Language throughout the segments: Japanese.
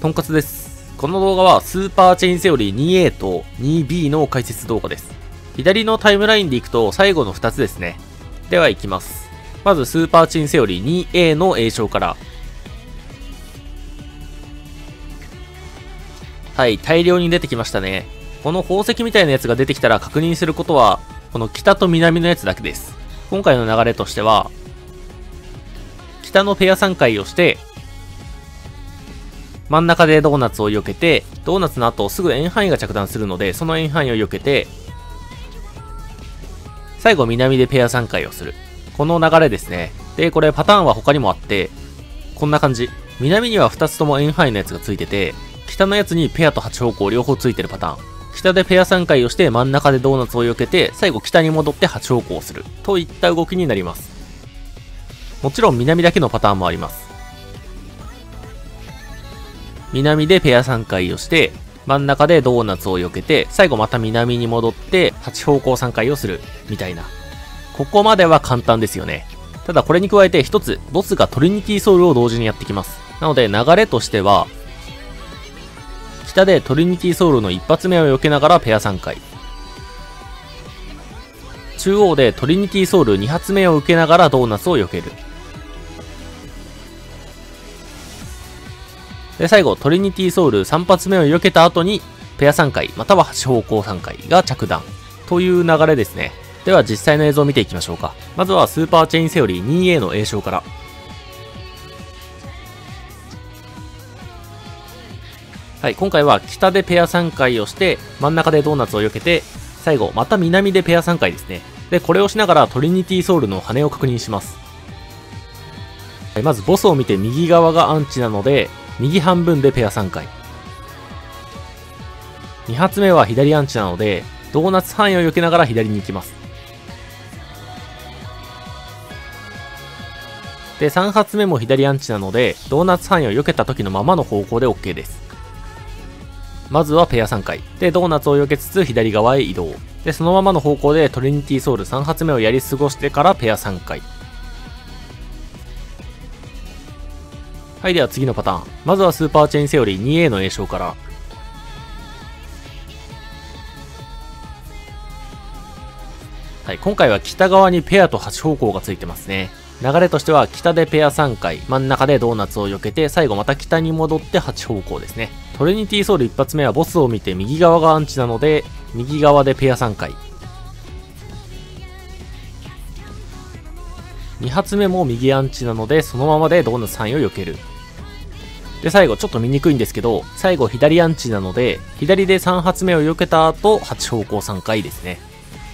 とんかつです。この動画はスーパーチェインセオリー 2A と 2B の解説動画です。左のタイムラインでいくと最後の2つですね。では行きます。まずスーパーチェインセオリー 2A の栄称から。はい、大量に出てきましたね。この宝石みたいなやつが出てきたら確認することは、この北と南のやつだけです。今回の流れとしては、北のペア3回をして、真ん中でドーナツを避けて、ドーナツの後すぐ円範囲が着弾するので、その円範囲を避けて、最後南でペア3回をする。この流れですね。で、これパターンは他にもあって、こんな感じ。南には2つとも円範囲のやつがついてて、北のやつにペアと8方向両方ついてるパターン。北でペア3回をして真ん中でドーナツを避けて、最後北に戻って8方向をする。といった動きになります。もちろん南だけのパターンもあります。南でペア3回をして、真ん中でドーナツを避けて、最後また南に戻って、8方向3回をする、みたいな。ここまでは簡単ですよね。ただこれに加えて一つ、ボスがトリニティソウルを同時にやってきます。なので流れとしては、北でトリニティソウルの一発目を避けながらペア3回。中央でトリニティソウル2発目を受けながらドーナツを避ける。で、最後、トリニティソウル3発目を避けた後に、ペア3回、または8方向3回が着弾。という流れですね。では実際の映像を見ていきましょうか。まずはスーパーチェインセオリー 2A の栄称から。はい、今回は北でペア3回をして、真ん中でドーナツを避けて、最後、また南でペア3回ですね。で、これをしながらトリニティソウルの羽を確認します。はい、まずボスを見て右側がアンチなので、右半分でペア3回。2発目は左アンチなので、ドーナツ範囲を避けながら左に行きます。で、3発目も左アンチなので、ドーナツ範囲を避けた時のままの方向で OK です。まずはペア3回。で、ドーナツを避けつつ左側へ移動。で、そのままの方向でトリニティソウル3発目をやり過ごしてからペア3回。はい、では次のパターン。まずはスーパーチェインセオリー 2A の栄称から。はい、今回は北側にペアと8方向がついてますね。流れとしては北でペア3回、真ん中でドーナツを避けて、最後また北に戻って8方向ですね。トリニティソウル一発目はボスを見て右側がアンチなので、右側でペア3回。2発目も右アンチなので、そのままでドーナツ3位を避ける。で、最後、ちょっと見にくいんですけど、最後左アンチなので、左で3発目を避けた後、8方向3回ですね。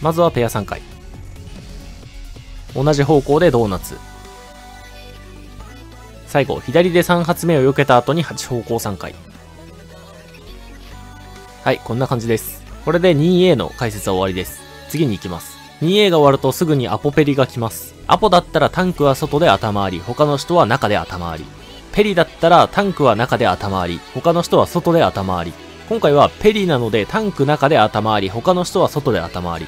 まずはペア3回。同じ方向でドーナツ。最後、左で3発目を避けた後に8方向3回。はい、こんな感じです。これで 2A の解説は終わりです。次に行きます。2A が終わるとすぐにアポペリが来ます。アポだったらタンクは外で頭回り、他の人は中で頭回り。ペリだったらタンクは中で頭あり、他の人は外で頭あり。今回はペリなのでタンク中で頭あり、他の人は外で頭あり。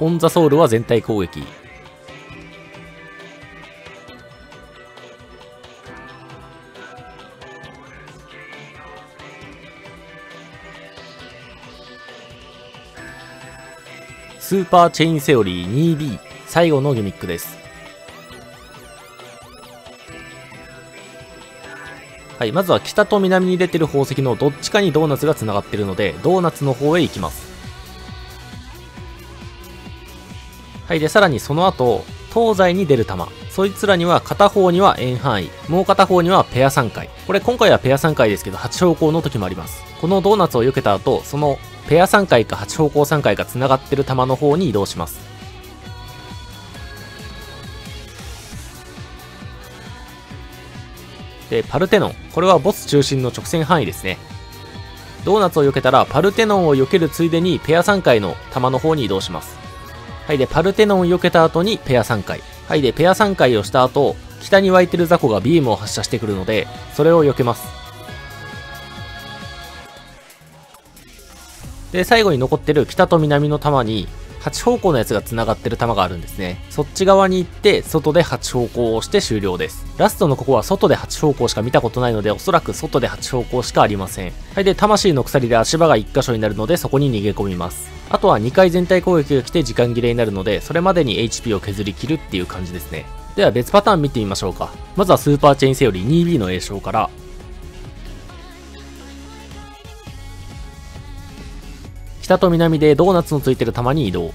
オンザソウルは全体攻撃。スーパーチェインセオリー 2B 最後のギミックです。はい、まずは北と南に出てる宝石のどっちかにドーナツが繋がってるので、ドーナツの方へ行きます。はい、で、さらにその後、東西に出る玉。そいつらには片方には円範囲、もう片方にはペア3回。これ今回はペア3回ですけど、8方向の時もあります。このドーナツを避けた後、そのペア3回か8方向3回が繋がってる球の方に移動します。で、パルテノン。これはボス中心の直線範囲ですね。ドーナツを避けたら、パルテノンを避けるついでにペア3回の球の方に移動します。はい、で、パルテノンを避けた後にペア3回。はい、で、ペア3回をした後、北に湧いてる雑魚がビームを発射してくるので、それを避けます。で、最後に残ってる北と南の玉に、8方向のやつが繋がってる弾があるんですね。そっち側に行って、外で8方向を押して終了です。ラストのここは外で8方向しか見たことないので、おそらく外で8方向しかありません。はい、で、魂の鎖で足場が1箇所になるので、そこに逃げ込みます。あとは2回全体攻撃が来て時間切れになるので、それまでに HP を削り切るっていう感じですね。では別パターン見てみましょうか。まずはスーパーチェインセオリー 2B の栄称から、北と南でドーナツのついてる玉に移動。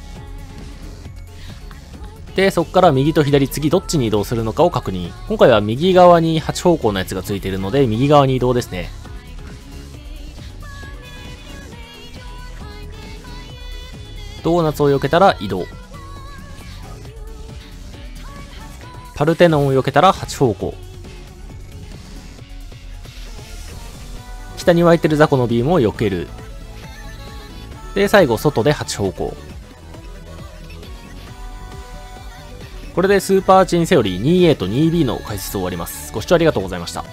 で、そこから右と左次どっちに移動するのかを確認。今回は右側に8方向のやつがついているので、右側に移動ですね。ドーナツを避けたら移動。パルテノンを避けたら8方向。北に湧いてる雑魚のビームを避ける。で、最後、外で8方向。これでスーパーチェンセオリー 2A と 2B の解説を終わります。ご視聴ありがとうございました。